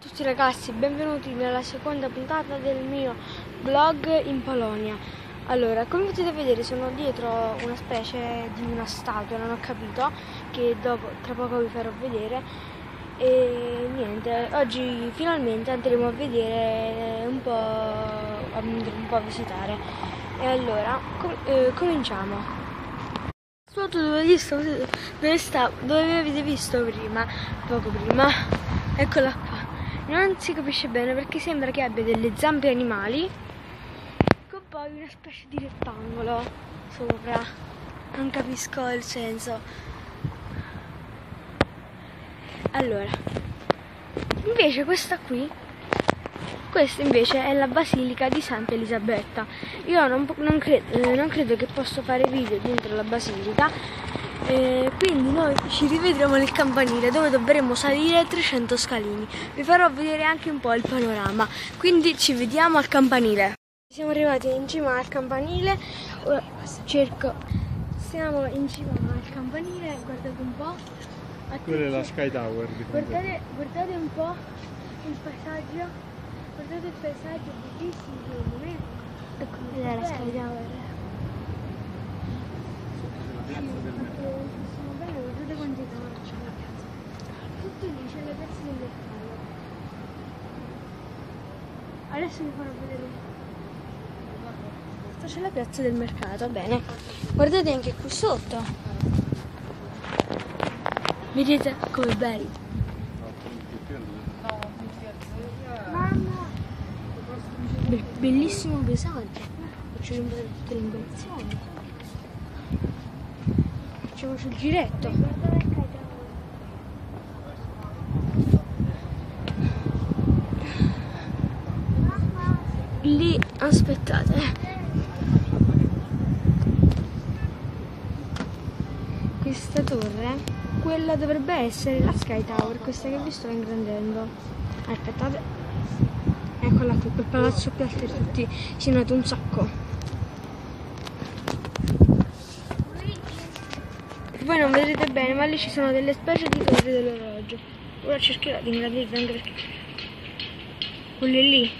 Ciao a tutti ragazzi, benvenuti nella seconda puntata del mio blog in Polonia. Allora, come potete vedere sono dietro una specie di una statua, non ho capito, che dopo, tra poco vi farò vedere. E niente, oggi finalmente andremo a vedere un po', un po' a visitare. E allora, com- eh, cominciamo. Statua dove, dove, sta, dove avete visto prima, poco prima, eccola qua non si capisce bene perché sembra che abbia delle zampe animali con poi una specie di rettangolo sopra. Non capisco il senso. Allora invece questa qui questa invece è la basilica di Santa Elisabetta. Io non, non, credo, non credo che posso fare video dentro la basilica e quindi noi ci rivedremo nel campanile dove dovremo salire 300 scalini. Vi farò vedere anche un po' il panorama. Quindi ci vediamo al campanile. Siamo arrivati in cima al campanile. Ora cerco. Siamo in cima al campanile, guardate un po'. Quella è la Sky Tower. Guardate, guardate un po' il paesaggio. Guardate il paesaggio bellissimo secondo me. Ecco, quella è la Sky Tower. Sono belle, guardate quanti torci. Tutto lì c'è la piazza del mercato. Adesso vi farò vedere. C'è la piazza del mercato, bene. Guardate anche qui sotto. Vedete com'è bello. Be- bellissimo paesaggio. Faccio vedere tutte le invenzioni. Facciamoci il giretto. Lì, aspettate. Questa torre, quella dovrebbe essere la Sky Tower, questa che vi sto ingrandendo. Aspettate. Eccola qui, quel palazzo più alto di tutti. Si nota un sacco. Voi non vedrete bene, ma lì ci sono delle specie di torri dell'orologio. Ora cercherò di ingrandirle anche perché quelle lì,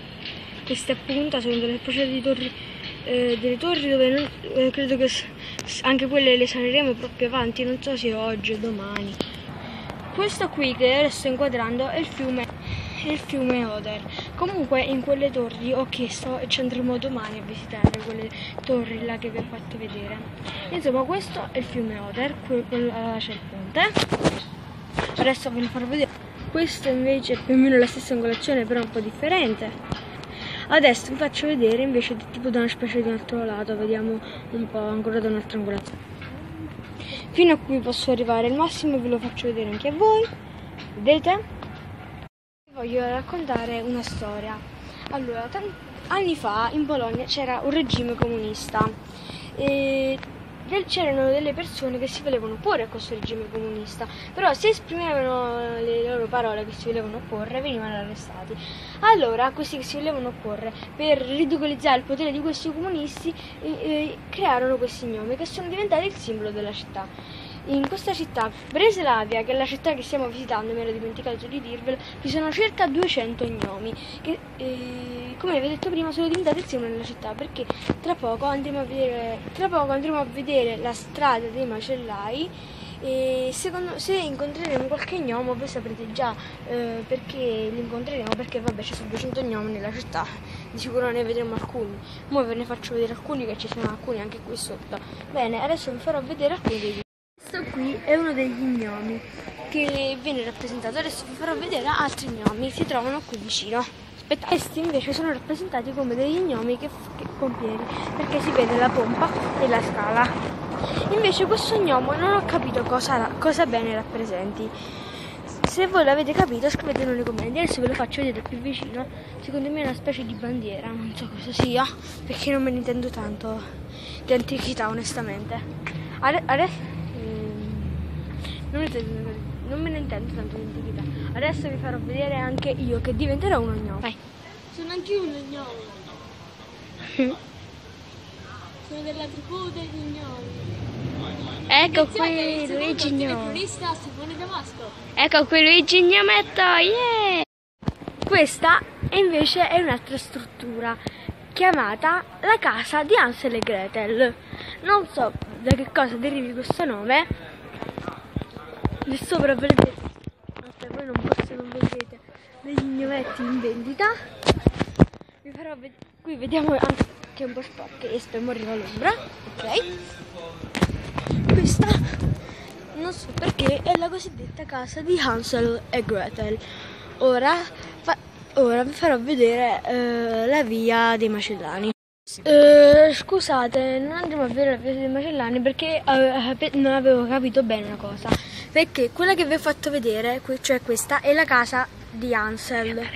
queste a punta, sono delle specie di torri, eh, delle torri dove non, eh, credo che anche quelle le saliremo proprio avanti, non so se oggi o domani. Questo qui che adesso sto inquadrando è il fiume il fiume Oder. Comunque in quelle torri ho chiesto e ci andremo domani a visitare quelle torri là che vi ho fatto vedere. Insomma questo è il fiume Oder, qui c'è il ponte. Adesso ve lo farò vedere. Questo invece è più o meno la stessa angolazione però un po' differente. Adesso vi faccio vedere invece tipo da una specie di un altro lato, vediamo un po' ancora da un'altra angolazione. Fino a qui posso arrivare, il massimo ve lo faccio vedere anche a voi. Vedete? Voglio raccontare una storia. Allora, anni fa in Polonia c'era un regime comunista e c'erano delle persone che si volevano opporre a questo regime comunista, però se esprimevano le loro parole che si volevano opporre venivano arrestati. Allora questi che si volevano opporre, per ridicolizzare il potere di questi comunisti, eh, eh, crearono questi gnomi che sono diventati il simbolo della città. In questa città, Breslavia, che è la città che stiamo visitando, mi ero dimenticato di dirvelo, ci sono circa 200 gnomi che, eh, come vi ho detto prima, sono diventati il simbolo della città perché tra poco andremo a vedere, andremo a vedere la strada dei macellai e secondo, se incontreremo qualche gnomo voi saprete già eh, perché li incontreremo perché vabbè ci sono 200 gnomi nella città di sicuro ne vedremo alcuni. Ora ve ne faccio vedere alcuni che ci sono alcuni anche qui sotto. Bene adesso vi farò vedere alcuni degli questo qui è uno degli gnomi che viene rappresentato. Adesso vi farò vedere altri gnomi, si trovano qui vicino. Aspetta, questi invece sono rappresentati come degli gnomi che, che pompieri, perché si vede la pompa e la scala. Invece questo gnomo non ho capito cosa, cosa bene rappresenti. Se voi l'avete capito scrivetelo nei commenti, adesso ve lo faccio vedere più vicino. Secondo me è una specie di bandiera, non so cosa sia, perché non me ne intendo tanto di antichità onestamente. Adesso non, non me ne intendo tanto di antichità. Adesso vi farò vedere anche io che diventerò uno gnomo. Vai. Sono anche io uno gnomo. Sono della tribù degli gnomi. Ecco qui Luigi Damasco. Ecco qui Luigi Gnometto, yeah! Questa invece è un'altra struttura chiamata la casa di Hansel e Gretel. Non so da che cosa derivi questo nome. Lì sopra vedete, aspetta, voi non forse non vedete, degli gnometti in vendita. Vi farò vedere, qui vediamo anche che è un po' sporco e speriamo arriva l'ombra, ok? Questa non so perché è la cosiddetta casa di Hansel e Gretel. Ora, ora vi farò vedere eh, la via dei macellani. Eh, scusate, non andremo a vedere la via dei macellani perché eh, non avevo capito bene una cosa. Perché quella che vi ho fatto vedere, cioè questa, è la casa di Hansel.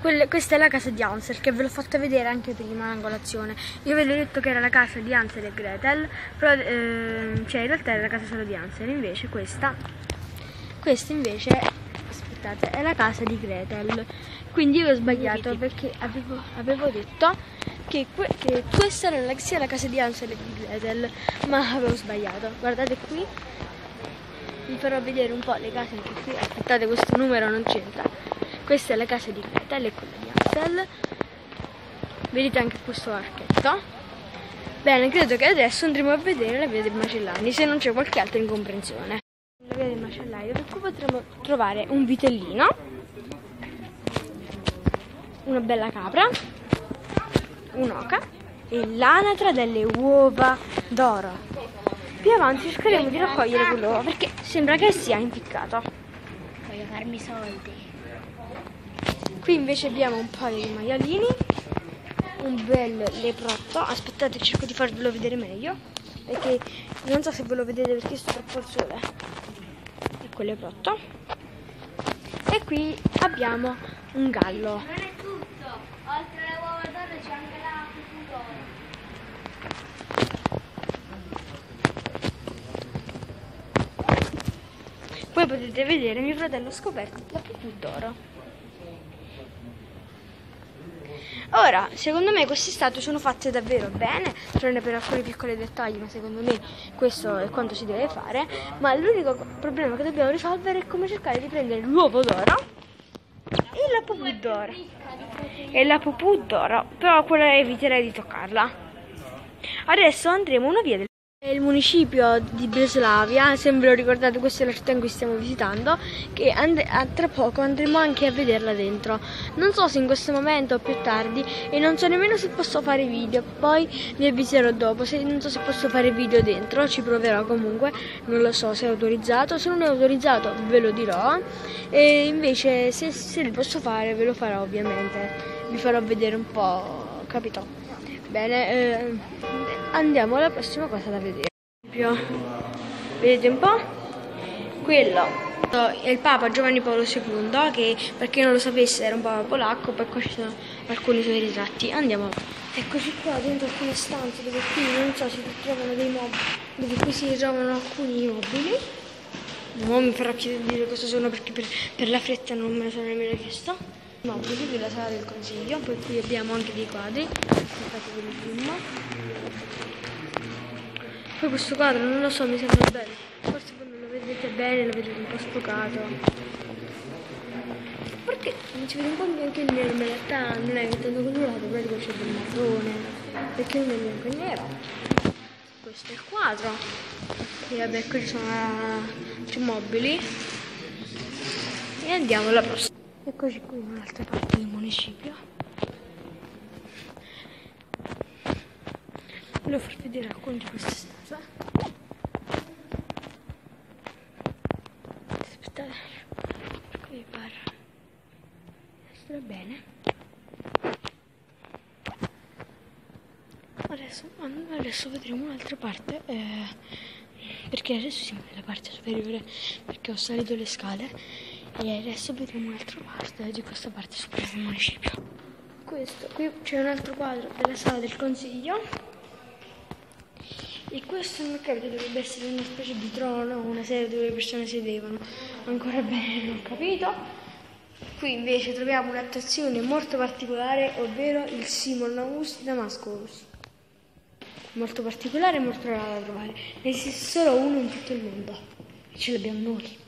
Quelle- questa è la casa di Hansel che ve l'ho fatta vedere anche prima l'angolazione. Io ve l'ho detto che era la casa di Hansel e Gretel, però ehm, cioè in realtà era la casa solo di Hansel, invece questa, questa invece, aspettate, è la casa di Gretel. Quindi io ho sbagliato perché avevo, avevo detto che, que- che questa era la, sia la casa di Hansel e di Gretel, ma avevo sbagliato. Guardate qui, vi farò vedere un po' le case anche qui. Aspettate, questo numero non c'entra. Questa è la casa di Gretel e quella di Hansel. Vedete anche questo archetto. Bene, credo che adesso andremo a vedere la via dei macellani, se non c'è qualche altra incomprensione. La via dei macellai, dove qui potremo trovare un vitellino, una bella capra, un'oca e l'anatra delle uova d'oro. Più avanti cercheremo di raccogliere quell'uovo perché sembra che sia impiccato. Voglio farmi soldi. Qui invece abbiamo un paio di maialini, un bel leprotto. Aspettate, cerco di farvelo vedere meglio. Perché non so se ve lo vedete perché sto troppo al sole. Ecco il leprotto. E qui abbiamo un gallo. Non è tutto. Oltre alle uova d'oro c'è anche la d'oro. Poi potete vedere mio fratello ha scoperto la pupù d'oro. Ora, secondo me queste statue sono fatte davvero bene, tranne per alcuni piccoli dettagli, ma secondo me questo è quanto si deve fare. Ma l'unico co- problema che dobbiamo risolvere è come cercare di prendere l'uovo d'oro e la pupù d'oro. E la pupù d'oro, però quella eviterei di toccarla. Adesso andremo una via del il municipio di Breslavia, se ve lo ricordate questa è la città in cui stiamo visitando, che tra poco andremo anche a vederla dentro. Non so se in questo momento o più tardi e non so nemmeno se posso fare video, poi vi avviserò dopo, se, non so se posso fare video dentro, ci proverò comunque, non lo so se è autorizzato, se non è autorizzato ve lo dirò e invece se, se li posso fare ve lo farò ovviamente, vi farò vedere un po', capito? Bene, eh, andiamo alla prossima cosa da vedere. Vedete un po'? Quello è il Papa Giovanni Paolo II, che per chi non lo sapesse era un Papa polacco, poi qua ci sono alcuni suoi ritratti. Andiamo. Eccoci qua dentro alcune stanze dove qui non so si trovano dei mobili, dove qui si trovano alcuni mobili. Non mi farò chiedere cosa sono perché per, per la fretta non me lo sono nemmeno chiesto. Mobili della sala del consiglio, poi qui abbiamo anche dei quadri, aspettate ve li filmo. Poi questo quadro non lo so, mi sembra bello. Forse voi non lo vedete bene, lo vedete un po' sfocato. Perché non si vede un po' in bianco e nero, ma in realtà non è che tanto colorato, però c'è del marrone. Perché non è bianco e nero. Questo è il quadro. E vabbè, qui ci sono i mobili. E andiamo alla prossima. Eccoci qui in un'altra parte del municipio. Volevo far vedere alcune di queste statue. Aspettate, qui mi pare. Sta bene. Adesso, adesso vedremo un'altra parte. eh, perché adesso siamo nella parte superiore perché ho salito le scale e adesso vedremo un'altra parte di questa parte superiore del municipio. Questo, qui c'è un altro quadro della sala del consiglio e questo non capito dovrebbe essere una specie di trono, una sedia dove le persone sedevano. Ancora bene non ho capito. Qui invece troviamo un'attrazione molto particolare, ovvero il Simonamus Damascus. Molto particolare e molto raro da trovare. Ne esiste solo uno in tutto il mondo. E ce l'abbiamo noi.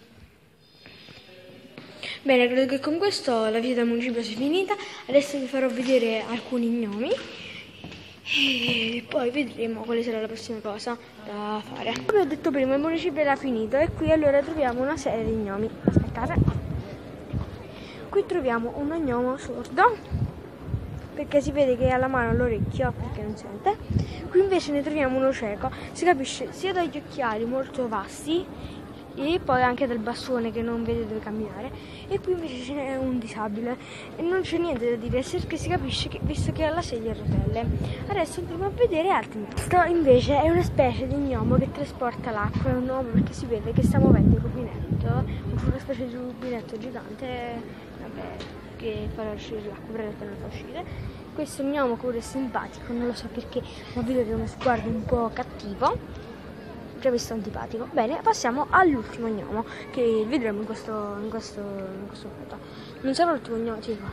Bene, credo che con questo la visita al municipio sia finita. Adesso vi farò vedere alcuni gnomi e poi vedremo quale sarà la prossima cosa da fare. Come ho detto prima, il municipio era finito e qui allora troviamo una serie di gnomi. Aspettate. Qui troviamo un gnomo sordo perché si vede che ha la mano all'orecchio perché non sente. Qui invece ne troviamo uno cieco, si capisce sia dagli occhiali molto vasti e poi anche dal bastone che non vede dove camminare. E qui invece ce n'è un disabile e non c'è niente da dire perché si capisce che visto che ha la sedia a rotelle. Adesso andiamo a vedere altri questo invece è una specie di gnomo che trasporta l'acqua. È un uomo perché si vede che sta muovendo il rubinetto. Una specie di rubinetto gigante. Vabbè, che farà uscire l'acqua però non fa uscire. Questo gnomo pure è simpatico non lo so perché ma vedo che ha uno sguardo un po' cattivo già visto antipatico. Bene, passiamo all'ultimo gnomo che vedremo in questo, in questo, in questo foto. Non sarà l'ultimo gnomo, tipo,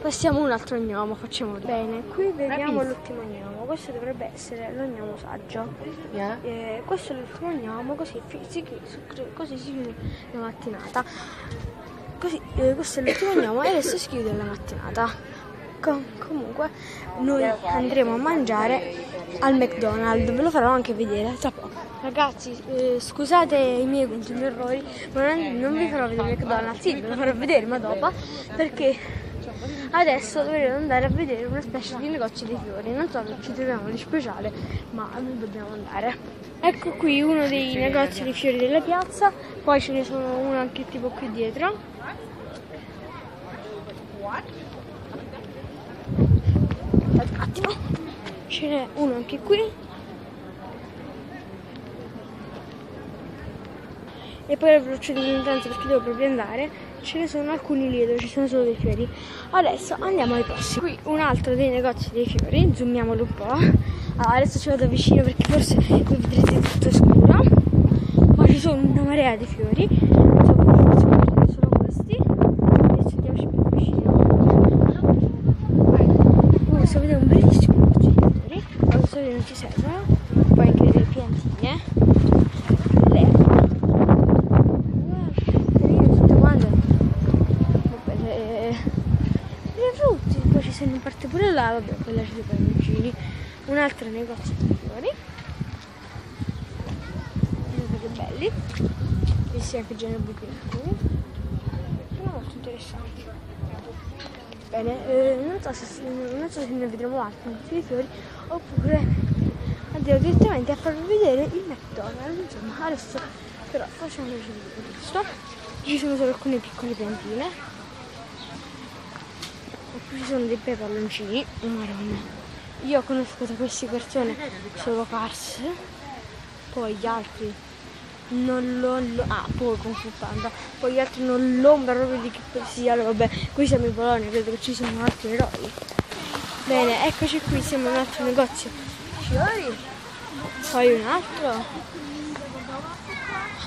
passiamo un altro gnomo, facciamo bene. Qui vediamo l'ultimo gnomo, questo dovrebbe essere lo gnomo saggio. Yeah. Eh, questo è l'ultimo gnomo, così si, così si chiude la mattinata. Così, eh, questo è l'ultimo gnomo e adesso si chiude la mattinata. Com- comunque noi andremo a mangiare al McDonald's, ve lo farò anche vedere tra poco. Ragazzi, eh, scusate i miei continui errori, ma non, non vi farò vedere McDonald's, sì, ve lo farò vedere, ma dopo, perché adesso dovremo andare a vedere una specie di negozio dei fiori. Non so se ci troviamo di speciale, ma noi dobbiamo andare. Ecco qui uno dei negozi di fiori della piazza, poi ce ne sono uno anche tipo qui dietro. Un attimo, ce n'è uno anche qui. E poi la veloce di intenso perché devo proprio andare. Ce ne sono alcuni lì dove ci sono solo dei fiori. Adesso andiamo ai prossimi. Qui un altro dei negozi dei fiori, zoomiamolo un po'. Allora, adesso ci vado vicino perché forse voi vedrete tutto scuro. Ma ci sono una marea di fiori. Non so come forse vedrete solo questi. Adesso andiamoci più vicino. Posso vedere un bellissimo fiori. Ma questo non ci servono. Poi anche delle piantine. L'erba. Guarda, tutte quante. Vabbè, le, le frutti. Poi ci sono in parte pure là, vabbè, quella ci sono i vicini. Un altro negozio di fiori. Guardate che belli. Questi anche già ne buchi Sono molto interessanti. Bene, eh, non, so se, non so se ne vedremo altri di fiori oppure andiamo direttamente a farvi vedere il McDonald's. Insomma, adesso però facciamoci vedere questo. Ci sono solo alcune piccole piantine. Ci sono dei bei palloncini. Oh. Io conosco da queste persone solo Cars, poi gli altri non lo ah poi con Panda, poi gli altri non l'ombra proprio di che sia, allora, vabbè, qui siamo in Polonia, credo che ci siano altri eroi. Bene, eccoci qui, siamo in un altro negozio. Fiori, poi un altro.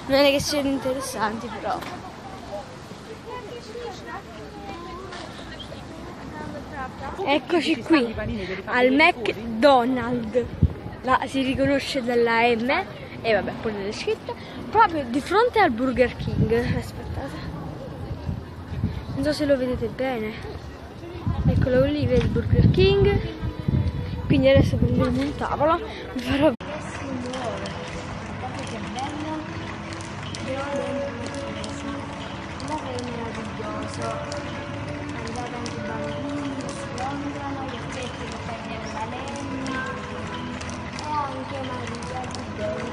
Non è che siano interessanti però. Eccoci qui al McDonald's. La, si riconosce dalla M e vabbè, pure le scritte. Proprio di fronte al Burger King. Aspettate. Non so se lo vedete bene. Eccolo lì, vedi il Burger King. Quindi adesso prenderemo un tavolo. Vi farò meraviglioso. E anche Maria di dentro che